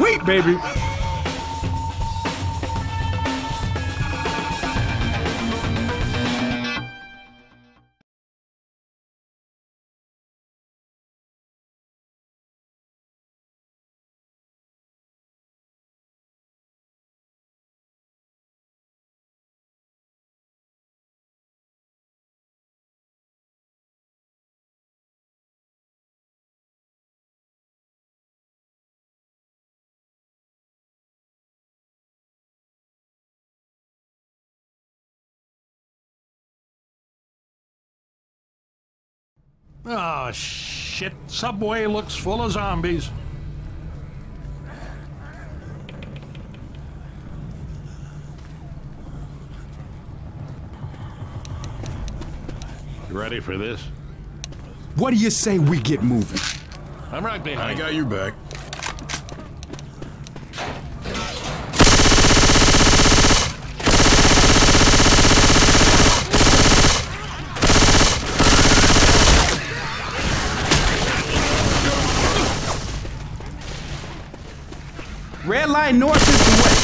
Sweet, baby. Oh, shit. Subway looks full of zombies. You ready for this? What do you say we get moving? I'm right behind you. got your back. Red line north is the way.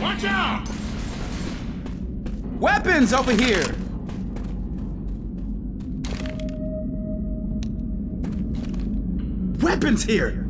Watch out! Weapons over here! Weapons here!